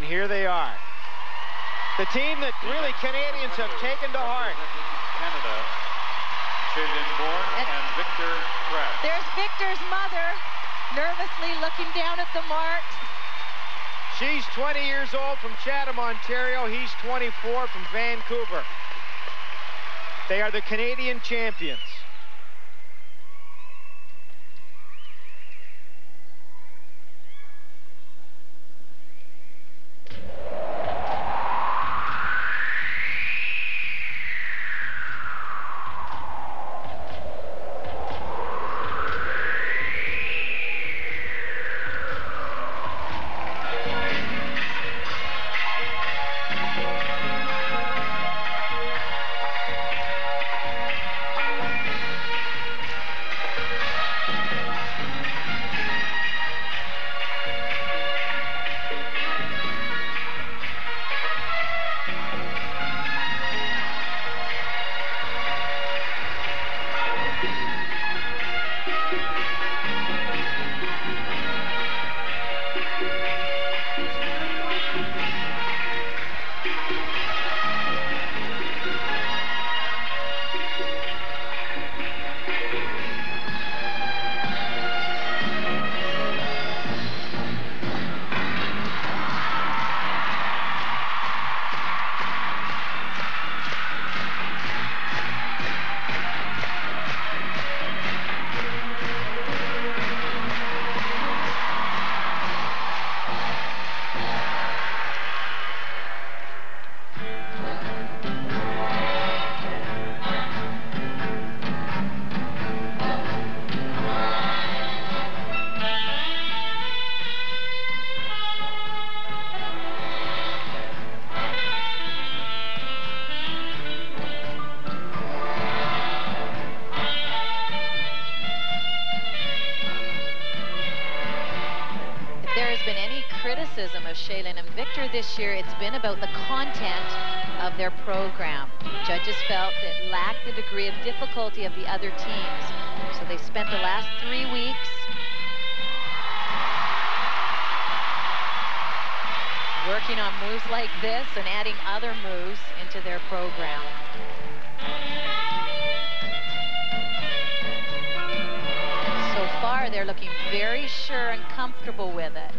And here they are. The team that really Canadians have taken to heart. Canada, Shae-Lynn Bourne and, and Victor Kraatz. There's Victor's mother nervously looking down at the marks. She's 20 years old from Chatham, Ontario. He's 24 from Vancouver. They are the Canadian champions. This year, it's been about the content of their program. Judges felt it lacked the degree of difficulty of the other teams. So they spent the last three weeks working on moves like this and adding other moves into their program. So far, they're looking very sure and comfortable with it.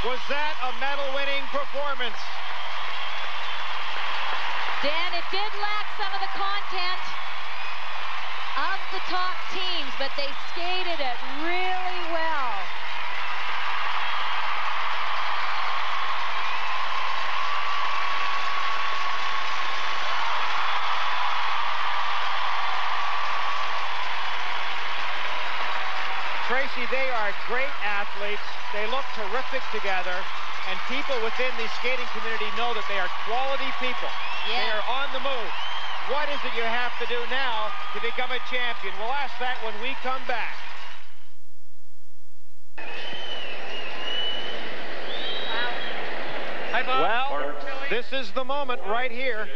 Was that a medal-winning performance? Dan, it did lack some of the content of the top teams, but they skated it really well. Tracy, they are great athletes. They look terrific together. And people within the skating community know that they are quality people. Yeah. They are on the move. What is it you have to do now to become a champion? We'll ask that when we come back. Well, this is the moment right here.